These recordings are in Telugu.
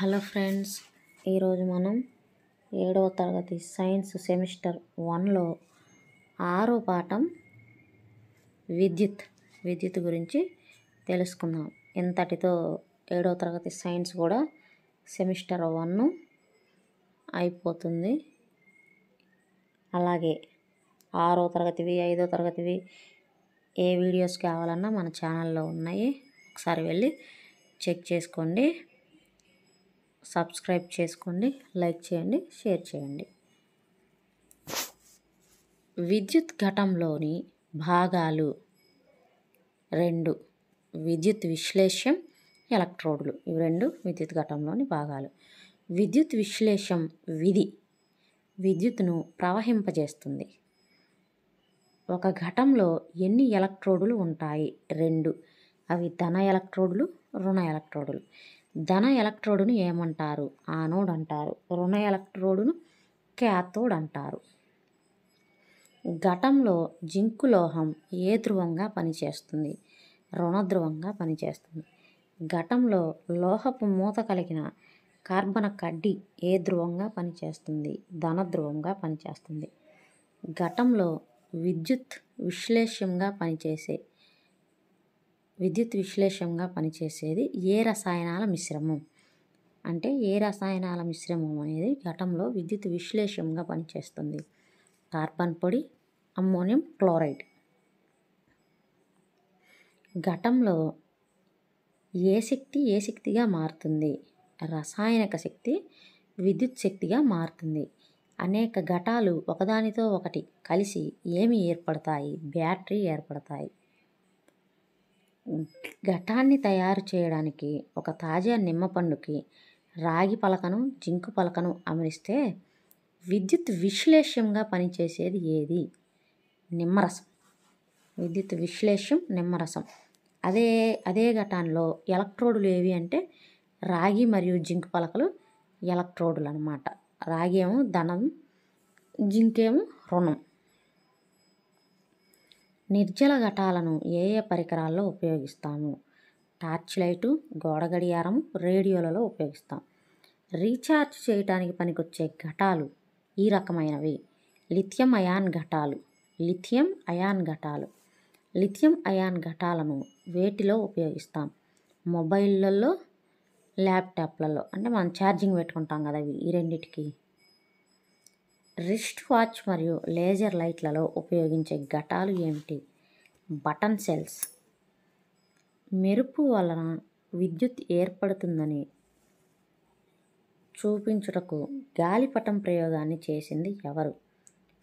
హలో ఫ్రెండ్స్ ఈరోజు మనం ఏడవ తరగతి సైన్స్ సెమిస్టర్ వన్లో ఆరో పాఠం విద్యుత్ విద్యుత్ గురించి తెలుసుకుందాం. ఇంతటితో ఏడవ తరగతి సైన్స్ కూడా సెమిస్టర్ వన్ అయిపోతుంది. అలాగే ఆరో తరగతివి ఐదో తరగతివి ఏ వీడియోస్ కావాలన్నా మన ఛానల్లో ఉన్నాయి. ఒకసారి వెళ్ళి చెక్ చేసుకోండి. సబ్స్క్రైబ్ చేసుకోండి లైక్ చేయండి షేర్ చేయండి. విద్యుత్ ఘటంలోని భాగాలు రెండు. విద్యుత్ విశ్లేషం ఎలక్ట్రోడ్లు. ఇవి రెండు విద్యుత్ ఘటంలోని భాగాలు. విద్యుత్ విశ్లేషం విధి విద్యుత్ను ప్రవహింపజేస్తుంది. ఒక ఘటంలో ఎన్ని ఎలక్ట్రోడులు ఉంటాయి? రెండు. అవి ధన ఎలక్ట్రోడ్లు రుణ ఎలక్ట్రోడులు. ధన ఎలక్ట్రోడును ఏమంటారు? ఆనోడ్ అంటారు రుణ ఎలక్ట్రోడును క్యాథోడ్ అంటారు ఘటంలో జింకు లోహం ఏ ధ్రువంగా పనిచేస్తుంది? రుణధ్రువంగా పనిచేస్తుంది. ఘటంలో లోహపు మూత కలిగిన కార్బన కడ్డి ఏ ధ్రువంగా పనిచేస్తుంది? ధన ధ్రువంగా పనిచేస్తుంది. ఘటంలో విద్యుత్ విశ్లేష్యంగా పనిచేసే విద్యుత్ విశ్లేషంగా పనిచేసేది ఏ రసాయనాల మిశ్రమం? అంటే ఏ రసాయనాల మిశ్రమం అనేది ఘటంలో విద్యుత్ విశ్లేషంగా పనిచేస్తుంది. కార్బన్ పొడి అమ్మోనియం క్లోరైడ్. ఘటంలో ఏ శక్తి ఏ శక్తిగా మారుతుంది? రసాయనిక శక్తి విద్యుత్ శక్తిగా మారుతుంది. అనేక ఘటాలు ఒకదానితో ఒకటి కలిసి ఏమి ఏర్పడతాయి? బ్యాటరీ ఏర్పడతాయి. ఘటాన్ని తయారు చేయడానికి ఒక తాజా నిమ్మపండుకి రాగి పలకను జింకు పలకను అమరిస్తే విద్యుత్ విశ్లేష్యంగా పనిచేసేది ఏది? నిమ్మరసం. విద్యుత్ విశ్లేష్యం నిమ్మరసం. అదే అదే ఘటాల్లో ఎలక్ట్రోడులు ఏవి అంటే రాగి మరియు జింక్ పలకలు ఎలక్ట్రోడులు అనమాట రాగి ఏమో ధనం జింకేమో రుణం. నిర్జల ఘటాలను ఏ ఏ పరికరాల్లో ఉపయోగిస్తాము? టార్చ్ లైటు గోడ గడియారం రేడియోలలో ఉపయోగిస్తాం. రీఛార్జ్ చేయడానికి పనికొచ్చే ఘటాలు ఈ రకమైనవి. లిథియం అయాన్ ఘటాలు. లిథియం అయాన్ ఘటాలు. లిథియం అయాన్ ఘటాలను వేటిలో ఉపయోగిస్తాం? మొబైళ్ళల్లో ల్యాప్టాప్లలో. అంటే మనం ఛార్జింగ్ పెట్టుకుంటాం కదా అవి ఈ రెండిటికి. రిస్ట్ వాచ్ మరియు లేజర్ లైట్లలో ఉపయోగించే ఘటాలు ఏమిటి? Button cells. మెరుపు వలన విద్యుత్ ఏర్పడుతుందని చూపించుటకు గాలిపటం ప్రయోగాన్ని చేసింది ఎవరు?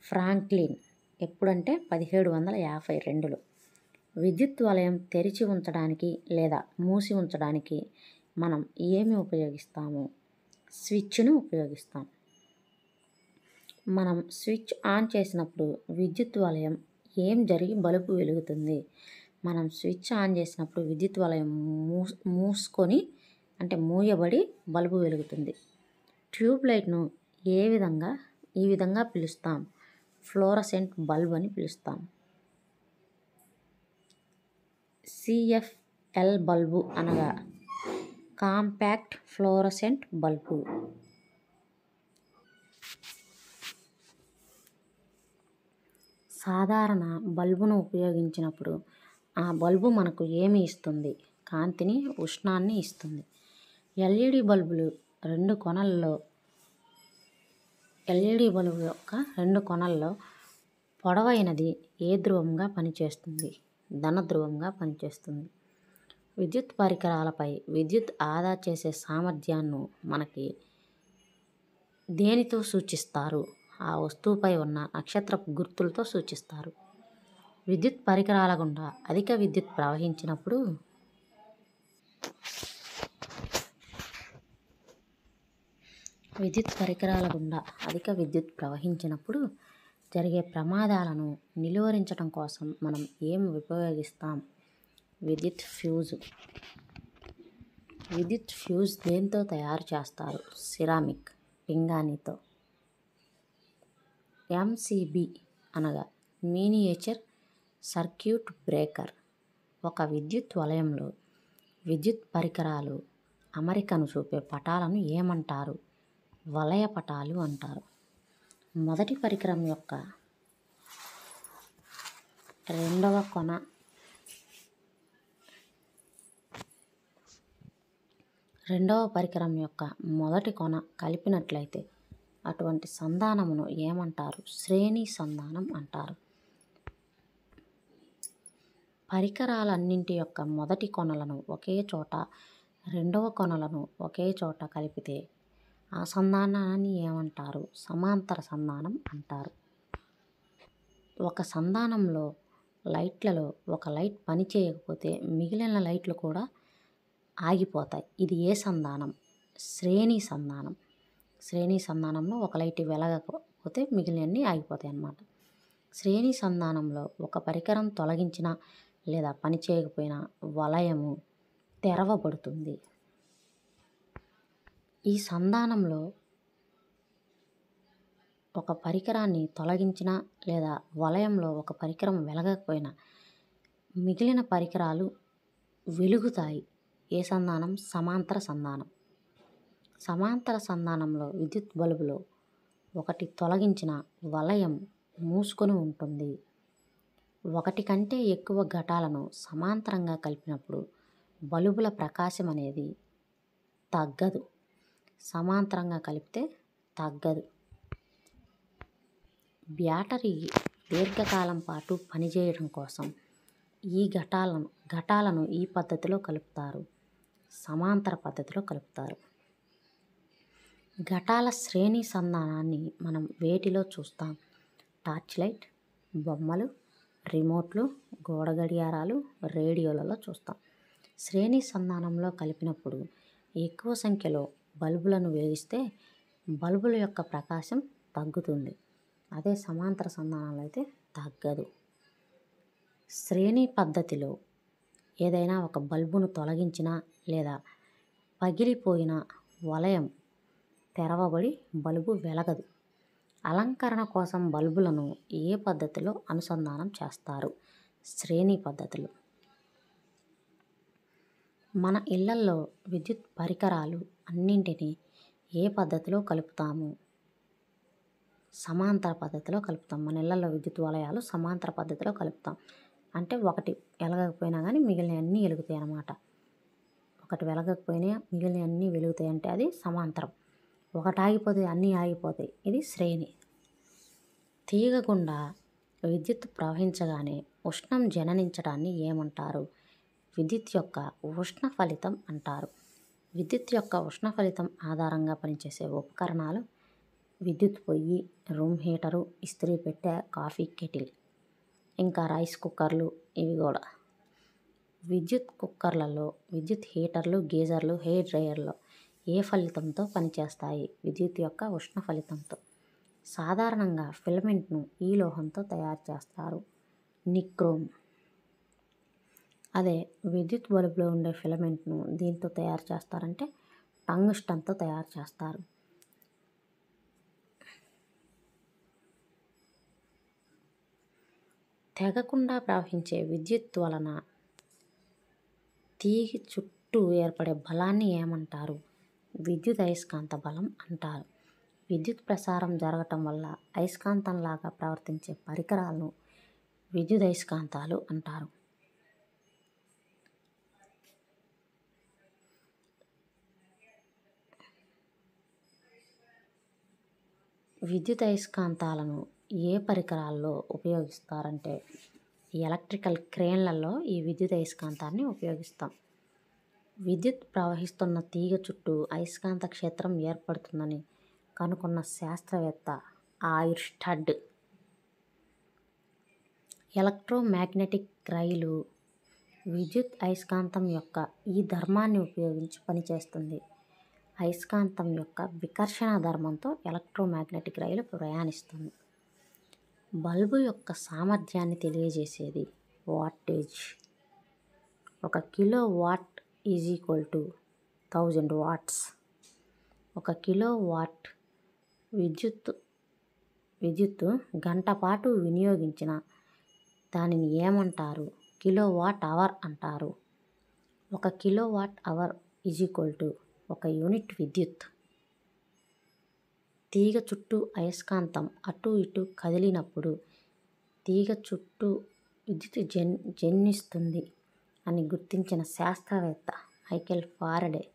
ఫ్రాంక్లిన్. ఎప్పుడంటే పదిహేడు వందల యాభై రెండులో. విద్యుత్ వలయం తెరిచి ఉంచడానికి లేదా మూసి ఉంచడానికి మనం ఏమి ఉపయోగిస్తాము? స్విచ్ను ఉపయోగిస్తాం. మనం స్విచ్ ఆన్ చేసినప్పుడు విద్యుత్ వలయం ఏం జరిగి బల్బు వెలుగుతుంది? మనం స్విచ్ ఆన్ చేసినప్పుడు విద్యుత్ వలయం మూ మూసుకొని అంటే మూయబడి బల్బు వెలుగుతుంది. ట్యూబ్ లైట్ను ఏ విధంగా ఈ విధంగా పిలుస్తాం? ఫ్లోరసెంట్ బల్బ్ అని పిలుస్తాం. సిఎఫ్ఎల్ బల్బు అనగా కాంపాక్ట్ ఫ్లోరసెంట్ బల్బు. సాధారణ బల్బును ఉపయోగించినప్పుడు ఆ బల్బు మనకు ఏమి ఇస్తుంది? కాంతిని ఉష్ణాన్ని ఇస్తుంది. ఎల్ఈడి బల్బులు రెండు కొనల్లో ఎల్ఈడి బల్బు యొక్క రెండు కొనల్లో పొడవైనది ఏ ధ్రువంగా పనిచేస్తుంది? ధన ధ్రువంగా పనిచేస్తుంది. విద్యుత్ పరికరాలపై విద్యుత్ ఆదా చేసే సామర్థ్యాన్ని మనకి దేనితో సూచిస్తారు? ఆ వస్తువుపై ఉన్న నక్షత్రపు గుర్తులతో సూచిస్తారు. విద్యుత్ పరికరాల గుండా అధిక విద్యుత్ ప్రవహించినప్పుడు విద్యుత్ పరికరాల గుండా అధిక విద్యుత్ ప్రవహించినప్పుడు జరిగే ప్రమాదాలను నిలువరించడం కోసం మనం ఏమి ఉపయోగిస్తాం? విద్యుత్ ఫ్యూజ్. విద్యుత్ ఫ్యూజ్ దేంతో తయారు చేస్తారు? సిరామిక్ పింగాణితో. ఎంసిబి అనగా మినియేచర్ సర్క్యూట్ బ్రేకర్. ఒక విద్యుత్ వలయంలో విద్యుత్ పరికరాలు అమరికను చూపే పటాలను ఏమంటారు? వలయ పటాలు అంటారు. మొదటి పరికరం యొక్క రెండవ కొన రెండవ పరికరం యొక్క మొదటి కొన కలిపినట్లయితే అటువంటి సంధానమును ఏమంటారు? శ్రేణి సంధానం అంటారు. పరికరాలన్నింటి యొక్క మొదటి కొనలను ఒకే చోట రెండవ కొనలను ఒకే చోట కలిపితే ఆ సంధానాన్ని ఏమంటారు? సమాంతర సంధానం అంటారు. ఒక సంధానంలో లైట్లలో ఒక లైట్ పని చేయకపోతే మిగిలిన లైట్లు కూడా ఆగిపోతాయి. ఇది ఏ సంధానం? శ్రేణి సంధానం. శ్రేణి సంధానంలో ఒక లైట్ వెలగకపోతే మిగిలినన్ని ఆగిపోతాయి అన్నమాట. శ్రేణి సంధానంలో ఒక పరికరం తొలగించిన లేదా పని చేయకపోయినా వలయము తెరవబడుతుంది. ఈ సంధానంలో ఒక పరికరాన్ని తొలగించిన లేదా వలయంలో ఒక పరికరం వెలగకపోయినా మిగిలిన పరికరాలు వెలుగుతాయి. ఏ సంధానం? సమాంతర సంధానం. సమాంతర సంధానంలో విద్యుత్ బల్బులో ఒకటి తొలగించిన వలయం మూసుకొని ఉంటుంది. ఒకటి కంటే ఎక్కువ ఘటాలను సమాంతరంగా కలిపినప్పుడు బల్బుల ప్రకాశం అనేది తగ్గదు. సమాంతరంగా కలిపితే తగ్గదు. బ్యాటరీ దీర్ఘకాలం పాటు పనిచేయడం కోసం ఈ ఘటాలను ఘటాలను ఈ పద్ధతిలో కలుపుతారు. సమాంతర పద్ధతిలో కలుపుతారు. ఘటాల శ్రేణి సంధానాన్ని మనం వేటిలో చూస్తాం? టార్చ్ లైట్ బొమ్మలు రిమోట్లు గోడ గడియారాలు రేడియోలలో చూస్తాం. శ్రేణి సంధానంలో కలిపినప్పుడు ఎక్కువ సంఖ్యలో బల్బులను వేగిస్తే బల్బుల యొక్క ప్రకాశం తగ్గుతుంది. అదే సమాంతర సంధానంలో అయితే తగ్గదు. శ్రేణి పద్ధతిలో ఏదైనా ఒక బల్బును తొలగించిన లేదా పగిలిపోయిన వలయం తెరవబడి బల్బు వెలగదు. అలంకరణ కోసం బల్బులను ఏ పద్ధతిలో అనుసంధానం చేస్తారు? శ్రేణి పద్ధతులు. మన ఇళ్ళల్లో విద్యుత్ పరికరాలు అన్నింటినీ ఏ పద్ధతిలో కలుపుతాము? సమాంతర పద్ధతిలో కలుపుతాం. మన ఇళ్ళలో విద్యుత్ వలయాలు సమాంతర పద్ధతిలో కలుపుతాం. అంటే ఒకటి వెలగకపోయినా కానీ మిగిలిన అన్నీ వెలుగుతాయి అన్నమాట ఒకటి వెలగకపోయినా మిగిలిన అన్నీ వెలుగుతాయి అంటే అది సమాంతరం. ఒకటి ఆగిపోతే అన్నీ ఆగిపోతాయి. ఇది శ్రేణి. తీగకుండా విద్యుత్ ప్రవహించగానే ఉష్ణం జననించడాన్ని ఏమంటారు? విద్యుత్ యొక్క ఉష్ణ ఫలితం అంటారు. విద్యుత్ యొక్క ఉష్ణ ఫలితం ఆధారంగా పనిచేసే ఉపకరణాలు విద్యుత్ పొయ్యి రూమ్ హీటరు ఇస్త్రీ పెట్టె కాఫీ కెటిల్. ఇంకా రైస్ కుక్కర్లు ఇవి కూడా. విద్యుత్ కుక్కర్లలో విద్యుత్ హీటర్లు గీజర్లు హెయిర్ డ్రయర్లో ఏ ఫలితంతో పనిచేస్తాయి? విద్యుత్ యొక్క ఉష్ణ ఫలితంతో. సాధారణంగా ఫిలమెంట్ను ఈ లోహంతో తయారు చేస్తారు. నిక్రోమ్. అదే విద్యుత్ బల్బులో ఉండే ఫిలమెంట్ను దీంతో తయారు చేస్తారంటే టంగ్స్టన్తో తయారు చేస్తారు. తెగకుండా ప్రవహించే విద్యుత్ వలన తీగి చుట్టూ ఏర్పడే బలాన్ని ఏమంటారు? విద్యుత్ అయస్కాంత బలం అంటారు. విద్యుత్ ప్రసారం జరగటం వల్ల అయస్కాంతంలాగా ప్రవర్తించే పరికరాలను విద్యుత్ అయస్కాంతాలు అంటారు. విద్యుత్ అయస్కాంతాలను ఏ పరికరాల్లో ఉపయోగిస్తారంటే ఎలక్ట్రికల్ క్రేన్లలో ఈ విద్యుత్ అయస్కాంతాన్ని ఉపయోగిస్తాం. విద్యుత్ ప్రవహిస్తున్న తీగ చుట్టూ అయస్కాంత క్షేత్రం ఏర్పడుతుందని కనుగొన్న శాస్త్రవేత్త ఆయిర్స్టడ్ ఎలక్ట్రోమాగ్నెటిక్ రైలు విద్యుత్ అయస్కాంతం యొక్క ఈ ధర్మాన్ని ఉపయోగించి పనిచేస్తుంది. అయస్కాంతం యొక్క వికర్షణ ధర్మంతో ఎలక్ట్రోమాగ్నెటిక్ రైలు ప్రయాణిస్తుంది. బల్బు యొక్క సామర్థ్యాన్ని తెలియజేసేది వాటేజ్. ఒక kilo watt is equal to thousand watts. ఒక కిలో వాట్ విద్యుత్ విద్యుత్తు గంట పాటు వినియోగించిన దానిని ఏమంటారు? కిలో వాట్ అవర్ అంటారు. ఒక kilo watt hour is equal to ఒక యూనిట్ విద్యుత్. తీగ చుట్టూ అయస్కాంతం అటు ఇటు కదిలినప్పుడు తీగ చుట్టూ విద్యుత్ జన్ జన్నిస్తుంది. అని గుర్తించిన శాస్త్రవేత్త మైకెల్ ఫారడే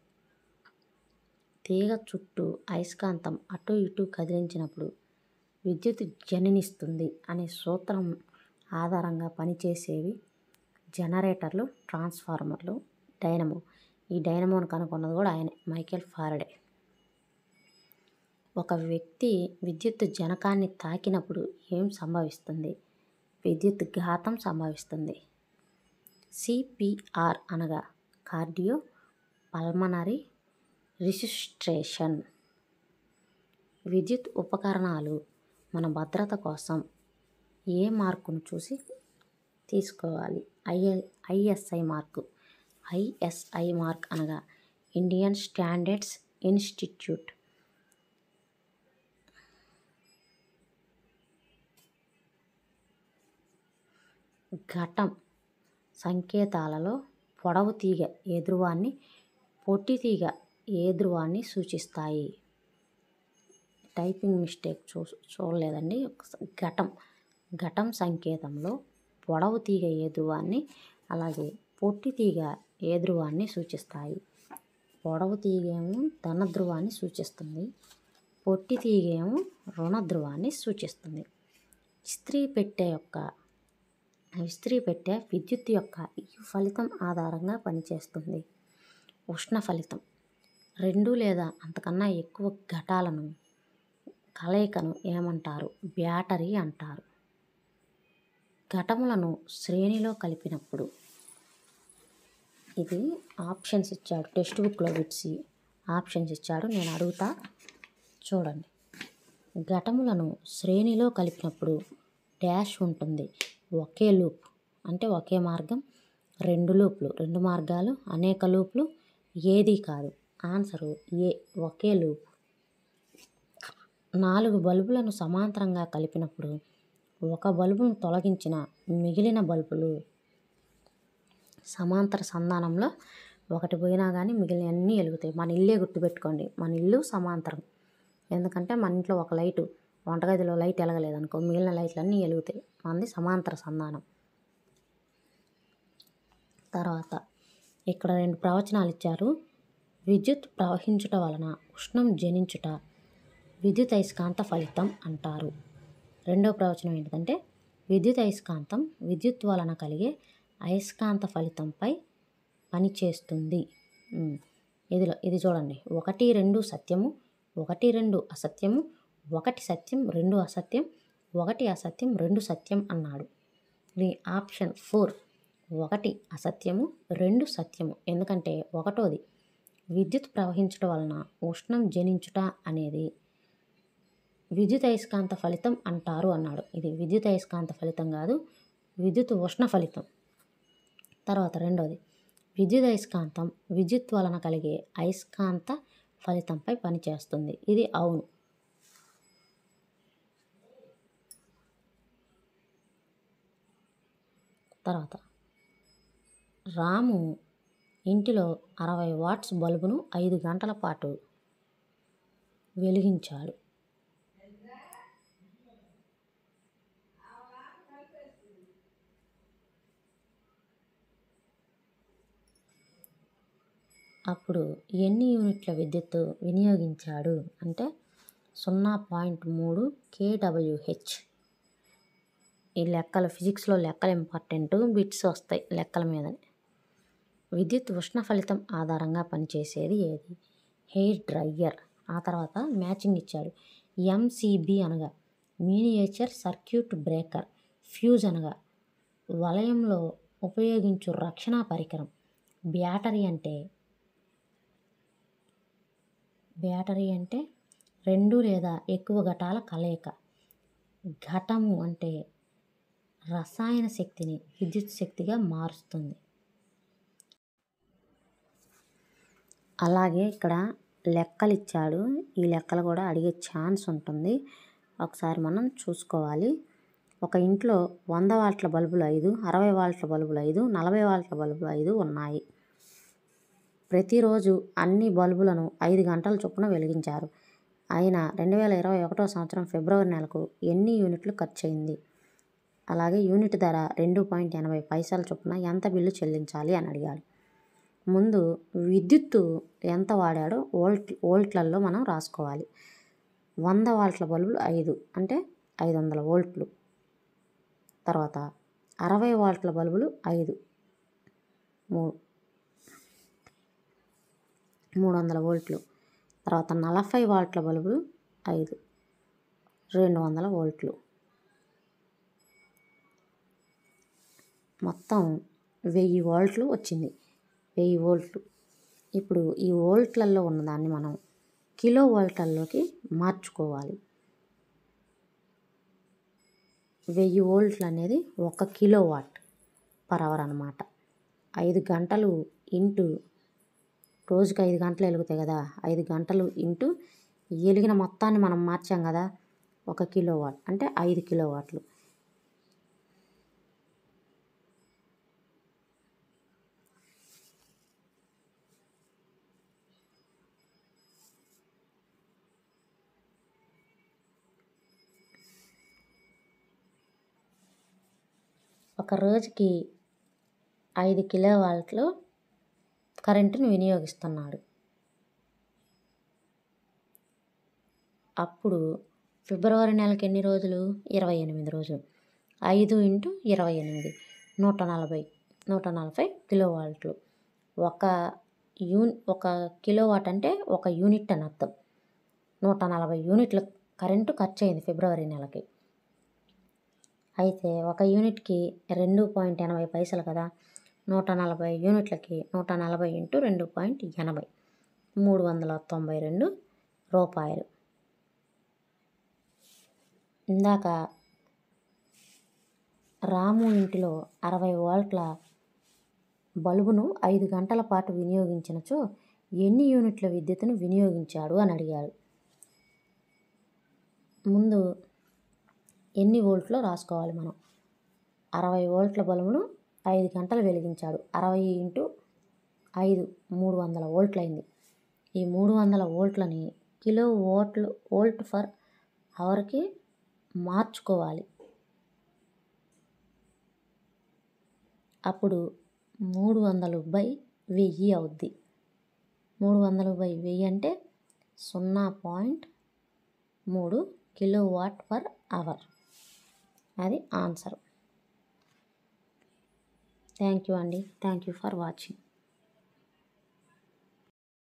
తీగ చుట్టూ అయస్కాంతం అటు ఇటు కదిలించినప్పుడు విద్యుత్ జననిస్తుంది అనే సూత్రం ఆధారంగా పనిచేసేవి జనరేటర్లు ట్రాన్స్ఫార్మర్లు డైనమో. ఈ డైనమోను కనుక్కున్నది కూడా ఆయనే మైకేల్ ఫారడే. ఒక వ్యక్తి విద్యుత్ జనకాన్ని తాకినప్పుడు ఏం సంభవిస్తుంది? విద్యుత్ ఘాతం సంభవిస్తుంది. సిపిఆర్ అనగా కార్డియో పల్మనరీ రిసిస్ట్రేషన్ విద్యుత్ ఉపకరణాలు మన భద్రత కోసం ఏ మార్కును చూసి తీసుకోవాలి? ఐఎ ఐఎస్ఐ మార్కు. ఐఎస్ఐ మార్క్ అనగా ఇండియన్ స్టాండర్డ్స్ ఇన్స్టిట్యూట్. ఘటం. సంకేతాలలో పొడవు తీగ ఏ ధ్రువాన్ని పొట్టి తీగ ఏ ధ్రువాన్ని సూచిస్తాయి. టైపింగ్ మిస్టేక్ చూ చూడలేదండి. ఘటం ఘటం సంకేతంలో పొడవు తీగ ఏ ధ్రువాన్ని అలాగే పొట్టి తీగ ఏ ధ్రువాన్ని సూచిస్తాయి. పొడవు తీగ ఏమో ధన ధ్రువాన్ని సూచిస్తుంది. పొట్టి తీగ ఏమో రుణ ధ్రువాన్ని సూచిస్తుంది. స్త్రీ పెట్టె యొక్క ఇస్త్రీ పెట్టే విద్యుత్ యొక్క ఈ ఫలితం ఆధారంగా పనిచేస్తుంది. ఉష్ణ ఫలితం. రెండు లేదా అంతకన్నా ఎక్కువ ఘటాలను కలయికను ఏమంటారు? బ్యాటరీ అంటారు. ఘటములను శ్రేణిలో కలిపినప్పుడు ఇది ఆప్షన్స్ ఇచ్చాడు. టెక్స్ట్ బుక్లో విడిచి ఆప్షన్స్ ఇచ్చాడు. నేను అడుగుతా చూడండి. ఘటములను శ్రేణిలో కలిపినప్పుడు డ్యాష్ ఉంటుంది. ఒకే లూప్ అంటే ఒకే మార్గం రెండు లూప్లు రెండు మార్గాలు అనేక లూప్లు ఏది కాదు. ఆన్సరు ఏ ఒకే లూప్. నాలుగు బల్బులను సమాంతరంగా కలిపినప్పుడు ఒక బల్బును తొలగించిన మిగిలిన బల్బులు సమాంతర సంధానంలో ఒకటి పోయినా కానీ మిగిలిన అన్నీ వెలుగుతాయి మన ఇల్లే గుర్తుపెట్టుకోండి. మన ఇల్లు సమాంతరం. ఎందుకంటే మన ఇంట్లో ఒక లైటు వంటగదిలో లైట్ ఎలగలేదనుకో మిగిలిన లైట్లన్నీ వెలుగుతాయి మనది సమాంతర సంధానం. తర్వాత ఇక్కడ రెండు ప్రవచనాలు ఇచ్చారు. విద్యుత్ ప్రవహించుట వలన ఉష్ణం జనించుట విద్యుత్ అయస్కాంత ఫలితం అంటారు. రెండో ప్రవచనం ఏంటంటే విద్యుత్ అయస్కాంతం విద్యుత్ వలన కలిగే అయస్కాంత ఫలితంపై పనిచేస్తుంది. ఇదిలో ఇది చూడండి. ఒకటి రెండు సత్యము ఒకటి రెండు అసత్యము ఒకటి సత్యం రెండు అసత్యం ఒకటి అసత్యం రెండు సత్యం అన్నాడు. ది ఆప్షన్ ఫోర్ ఒకటి అసత్యము రెండు సత్యము. ఎందుకంటే ఒకటోది విద్యుత్ ప్రవహించడం వలన ఉష్ణం జనించుట అనేది విద్యుత్ అయస్కాంత ఫలితం అంటారు అన్నాడు. ఇది విద్యుత్ అయస్కాంత ఫలితం కాదు విద్యుత్ ఉష్ణ ఫలితం. తర్వాత రెండోది విద్యుత్ అయస్కాంతం విద్యుత్ వలన కలిగే అయస్కాంత ఫలితంపై పనిచేస్తుంది. ఇది అవును. తర్వాత రాము ఇంటిలో అరవై వాట్స్ బల్బును ఐదు గంటల పాటు వెలిగించాడు. అప్పుడు ఎన్ని యూనిట్ల విద్యుత్ వినియోగించాడు అంటే సున్నా పాయింట్ మూడు కేడబ్ల్యూహెచ్. ఈ లెక్కలు ఫిజిక్స్లో లెక్కలు ఇంపార్టెంట్ బిట్స్ వస్తాయి లెక్కల మీద విద్యుత్ ఉష్ణ ఫలితం ఆధారంగా పనిచేసేది ఏది? హెయిర్ డ్రయ్యర్ ఆ తర్వాత మ్యాచింగ్ ఇచ్చాడు. ఎంసీబీ అనగా మీనియేచర్ సర్క్యూట్ బ్రేకర్ ఫ్యూజ్ అనగా వలయంలో ఉపయోగించు రక్షణ పరికరం. బ్యాటరీ అంటే బ్యాటరీ అంటే రెండు లేదా ఎక్కువ ఘటాల కలయిక. ఘటము అంటే రసాయన శక్తిని విద్యుత్ శక్తిగా మారుస్తుంది. అలాగే ఇక్కడ లెక్కలు ఇచ్చాడు ఈ లెక్కలు కూడా అడిగే ఛాన్స్ ఉంటుంది. ఒకసారి మనం చూసుకోవాలి. ఒక ఇంట్లో వంద వాట్ల బల్బులు ఐదు అరవై వాట్ల బల్బులు ఐదు నలభై వాట్ల బల్బులు ఐదు ఉన్నాయి. ప్రతిరోజు అన్ని బల్బులను ఐదు గంటల చొప్పున వెలిగించారు. అయినా రెండు వేల ఇరవై ఒకటో సంవత్సరం ఫిబ్రవరి నెలకు ఎన్ని యూనిట్లు ఖర్చు అయింది అలాగే యూనిట్ ధర రెండు పాయింట్ ఎనభై పైసల చొప్పున ఎంత బిల్లు చెల్లించాలి అని అడిగాడు. ముందు విద్యుత్తు ఎంత వాడాడో వోల్ట్ వోల్ట్లలో మనం రాసుకోవాలి. వంద వాల్ట్ల బల్బులు ఐదు అంటే ఐదు వందల వోల్ట్లు తర్వాత అరవై వాల్ట్ల బల్బులు ఐదు మూడు మూడు వందల వోల్ట్లు తర్వాత నలభై వాల్ట్ల బల్బులు ఐదు రెండు వందల వోల్ట్లు మొత్తం వెయ్యి వోల్ట్లు వచ్చింది. వెయ్యి వోల్ట్లు. ఇప్పుడు ఈ వోల్ట్లలో ఉన్నదాన్ని మనం కిలో వోల్ట్లలోకి మార్చుకోవాలి. వెయ్యి వోల్ట్లు అనేది ఒక కిలో వాట్ పర్ అవర్ అనమాట ఐదు గంటలు ఇంటూ రోజుకి ఐదు గంటలు వెలుగుతాయి కదా. ఐదు గంటలు ఇంటూ వెలిగిన మొత్తాన్ని మనం మార్చాం కదా. ఒక కిలో వాట్. అంటే ఐదు కిలో వాట్లు. ఒక రోజుకి ఐదు కిలో వాల్ట్లు కరెంటును వినియోగిస్తున్నాడు. అప్పుడు ఫిబ్రవరి నెలకి ఎన్ని రోజులు? ఇరవై ఎనిమిది రోజులు. ఐదు ఇంటూ ఇరవై ఎనిమిది నూట నలభై నూట నలభై కిలో వాల్ట్లు ఒక యూన్ ఒక కిలో వాట్ అంటే ఒక యూనిట్ అని అర్థం. నూట నలభై యూనిట్ల కరెంటు ఖర్చు అయింది ఫిబ్రవరి నెలకి. అయితే ఒక యూనిట్కి రెండు పాయింట్ ఎనభై పైసలు కదా? నూట నలభై యూనిట్లకి నూట నలభై ఇంటూ రెండు పాయింట్ ఎనభై. మూడు వందల తొంభై రెండు రూపాయలు. ఇందాక రాము ఇంటిలో అరవై వోల్ట్ల బల్బును ఐదు గంటల పాటు వినియోగించినచో ఎన్ని యూనిట్ల విద్యుత్తును వినియోగించాడు అని అడిగాడు. ముందు ఎన్ని వోల్ట్లో రాసుకోవాలి మనం? అరవై వోల్ట్ల బల్బును ఐదు గంటలు వెలిగించాడు. అరవై ఇంటూ ఐదు మూడు వందల వోల్ట్లైంది ఈ మూడు వందల వోల్ట్లని కిలో వోల్ట్లు వోల్ట్ ఫర్ అవర్కి మార్చుకోవాలి. అప్పుడు మూడు వందలు బై వెయ్యి అవుద్ది. మూడు వందలు బై వెయ్యి అంటే సున్నా పాయింట్ మూడు కిలో వాట్ పర్ అవర్. అది ఆన్సర్. థ్యాంక్ యూ అండి. Thank you for watching